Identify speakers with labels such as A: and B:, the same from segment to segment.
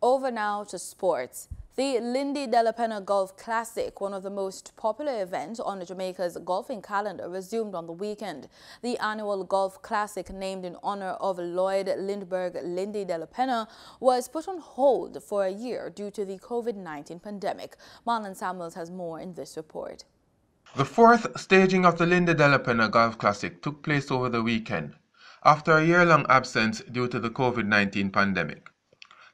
A: Over now to sports. The Lindy Delapenha Golf Classic, one of the most popular events on Jamaica's golfing calendar, resumed on the weekend. The annual Golf Classic, named in honor of Lloyd Lindbergh Lindy Delapenha, was put on hold for a year due to the COVID-19 pandemic. Marlon Samuels has more in this report.
B: The fourth staging of the Lindy Delapenha Golf Classic took place over the weekend, after a year-long absence due to the COVID-19 pandemic.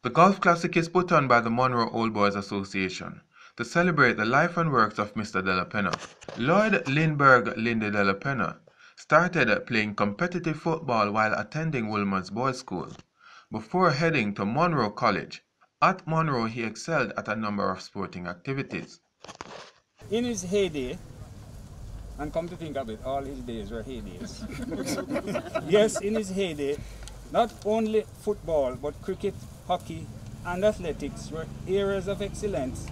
B: The Golf Classic is put on by the Munro Old Boys Association to celebrate the life and works of Mr. Delapenha. Lloyd Lindbergh Lindy Delapenha started playing competitive football while attending Wolmer's Boys School before heading to Munro College. At Munro, he excelled at a number of sporting activities.
C: In his heyday, and come to think of it, all his days were heydays. yes, in his heyday, not only football, but cricket, hockey, and athletics were areas of excellence,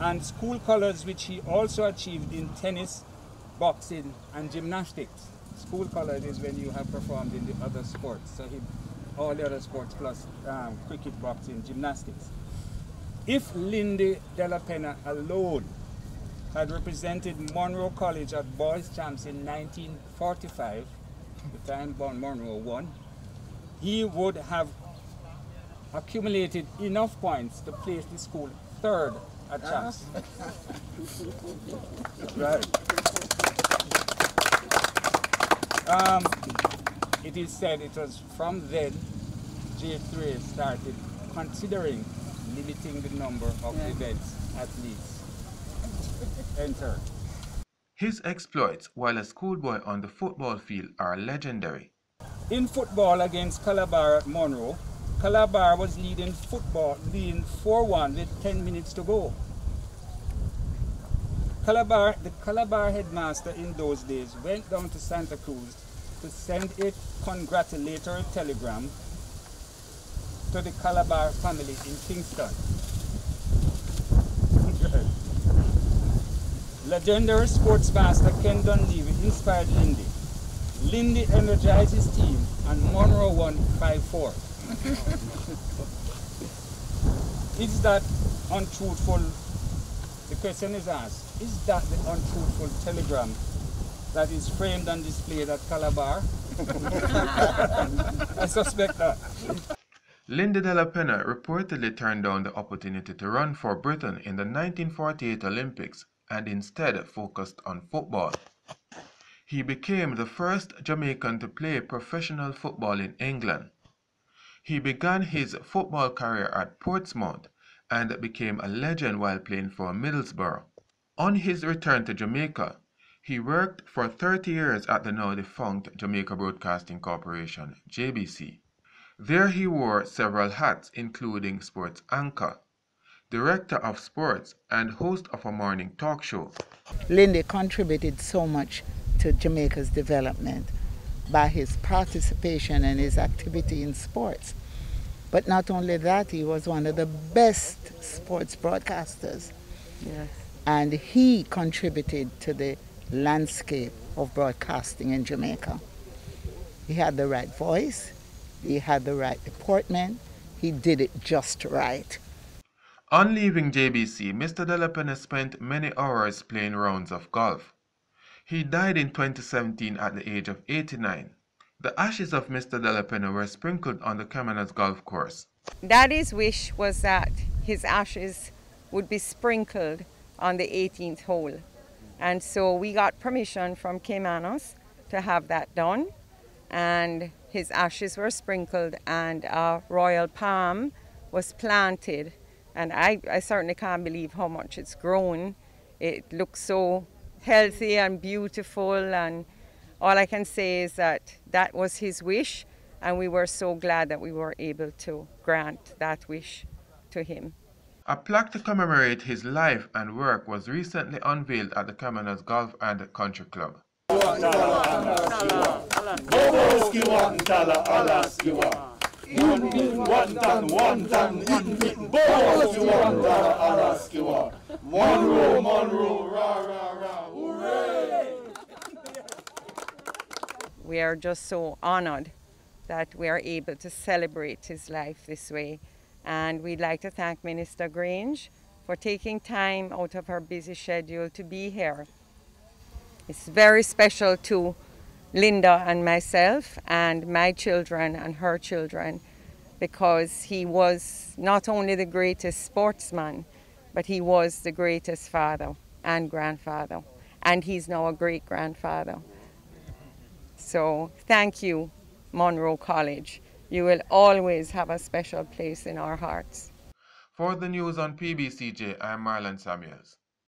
C: and school colors which he also achieved in tennis, boxing, and gymnastics. School colors is when you have performed in the other sports, so he, all the other sports plus um, cricket, boxing, gymnastics. If Lindy Delapenha alone had represented Munro College at Boys Champs in 1945, the time born Munro won, he would have accumulated enough points to place the school third at champs. right. Um, it is said it was from then J3 started considering limiting the number of yeah. events athletes enter.
B: His exploits while a schoolboy on the football field are legendary.
C: In football against Calabar at Munro, Calabar was leading football, leading 4-1 with 10 minutes to go. Calabar, the Calabar headmaster in those days went down to Santa Cruz to send a congratulatory telegram to the Calabar family in Kingston. Legendary sportsmaster Ken Dunleavy inspired Lindy Lindy energized his team and Munro won 5-4. is that untruthful? The question is asked, is that the untruthful telegram that is framed and displayed at Calabar? I suspect that.
B: Linda Delapenha reportedly turned down the opportunity to run for Britain in the 1948 Olympics and instead focused on football. He became the first Jamaican to play professional football in England. He began his football career at Portsmouth and became a legend while playing for Middlesbrough. On his return to Jamaica, he worked for 30 years at the now defunct Jamaica Broadcasting Corporation, JBC. There he wore several hats including sports anchor, director of sports and host of a morning talk show.
D: Lindy contributed so much to Jamaica's development by his participation and his activity in sports. But not only that, he was one of the best sports broadcasters. Yes. And he contributed to the landscape of broadcasting in Jamaica. He had the right voice, he had the right deportment, he did it just right.
B: On leaving JBC, Mr. Delapenha spent many hours playing rounds of golf. He died in 2017 at the age of 89. The ashes of Mr. Delapenha were sprinkled on the Caymanas golf course.
E: Daddy's wish was that his ashes would be sprinkled on the 18th hole. And so we got permission from Caymanas to have that done. And his ashes were sprinkled and a royal palm was planted. And I, I certainly can't believe how much it's grown. It looks so healthy and beautiful. And all I can say is that that was his wish, and we were so glad that we were able to grant that wish to him.
B: A plaque to commemorate his life and work was recently unveiled at the Caymanas Golf and Country Club.
E: Munro, Munro, rah, rah, rah, We are just so honored that we are able to celebrate his life this way And we'd like to thank Minister Grange for taking time out of her busy schedule to be here. It's very special to Linda and myself and my children and her children because he was not only the greatest sportsman, but he was the greatest father and grandfather. And he's now a great grandfather. So thank you, Munro College. You will always have a special place in our hearts.
B: For the news on PBCJ, I'm Marlon Samuels.